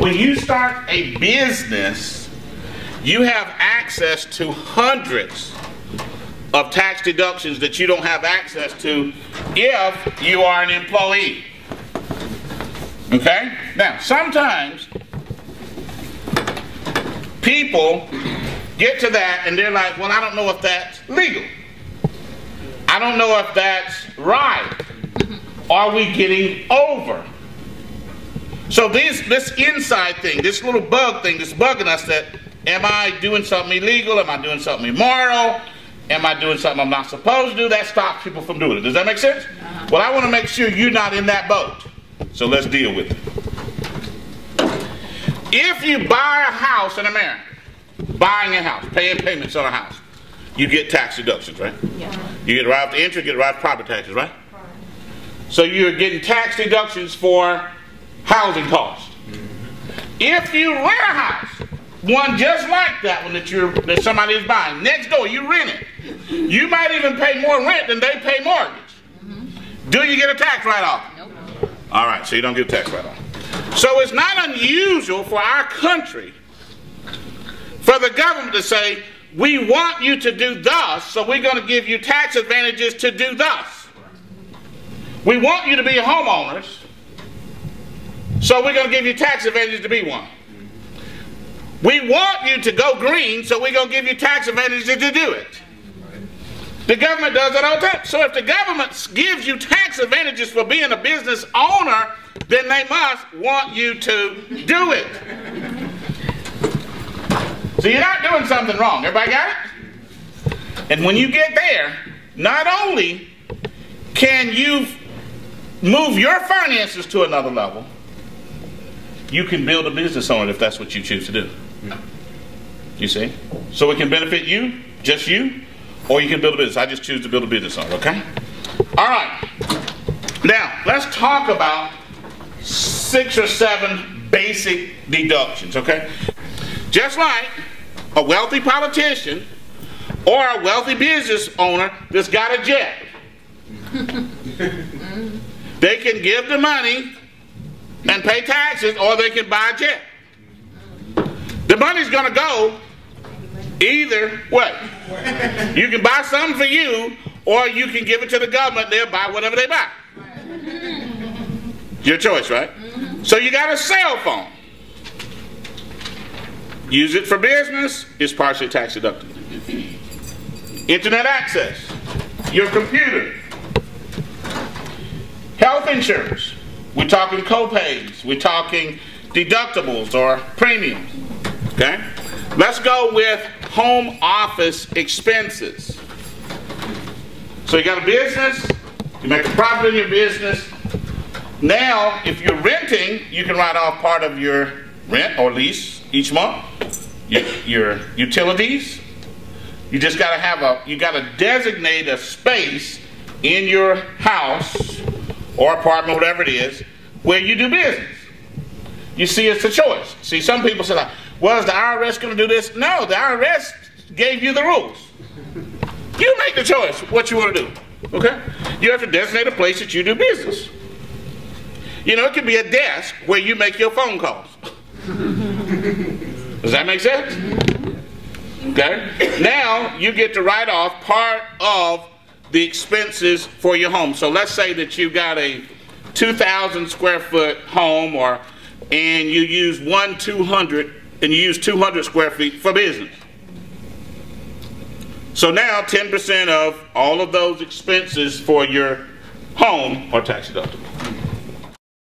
when you start a business, you have access to hundreds of tax deductions that you don't have access to if you are an employee. Okay? Now, sometimes people get to that and they're like, well, I don't know if that's legal. I don't know if that's right. Are we getting over? So this this inside thing, this little bug thing that's bugging us that am I doing something illegal? Am I doing something immoral? Am I doing something I'm not supposed to do? That stops people from doing it. Does that make sense? Well, I want to make sure you're not in that boat. So let's deal with it. If you buy a house in America, buying a house, paying payments on a house, you get tax deductions, right? Yeah. You get the interest, you get write off property taxes, right? right? So you're getting tax deductions for housing costs. If you rent a house, one just like that one that you're that somebody is buying, next door you rent it. You might even pay more rent than they pay mortgage. Mm-hmm. Do you get a tax write-off? Nope. All right, so you don't get a tax write-off. So it's not unusual for our country for the government to say, we want you to do thus, so we're going to give you tax advantages to do thus. We want you to be homeowners, so we're going to give you tax advantages to be one. We want you to go green, so we're going to give you tax advantages to do it. The government does it all the time. So if the government gives you tax advantages for being a business owner, then they must want you to do it. So you're not doing something wrong. Everybody got it? And when you get there, not only can you move your finances to another level, you can build a business on it if that's what you choose to do. You see? So it can benefit you, just you, or you can build a business. I just choose to build a business on it, okay? All right. Now, let's talk about six or seven basic deductions, okay? Just like a wealthy politician or a wealthy business owner that's got a jet. they can give the money and pay taxes or they can buy a jet. The money's going to go either way. You can buy something for you or you can give it to the government. They'll buy whatever they buy. Your choice, right? Mm-hmm. So you got a cell phone. Use it for business, it's partially tax deductible. Internet access, your computer, health insurance. We're talking co-pays, we're talking deductibles or premiums. Okay? Let's go with home office expenses. So you got a business, you make a profit in your business. Now, if you're renting, you can write off part of your rent or lease each month. Your, your utilities. You just got to have a, you got to designate a space in your house or apartment, whatever it is, where you do business. You see, it's a choice. See, some people say, like, well, is the IRS going to do this? No, the IRS gave you the rules. You make the choice what you want to do. Okay? You have to designate a place that you do business. You know, it could be a desk where you make your phone calls. Does that make sense? Okay? Now you get to write off part of the expenses for your home. So let's say that you got a 2,000 square foot home or and you use one 200 and you use 200 square feet for business. So now 10% of all of those expenses for your home are tax deductible.